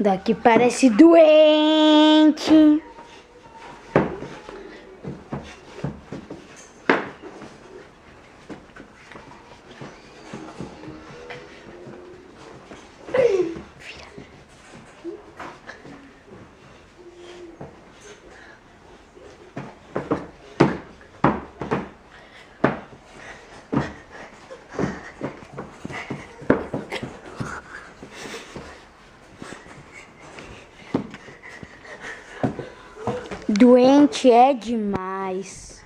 Daqui parece doente. Doente é demais.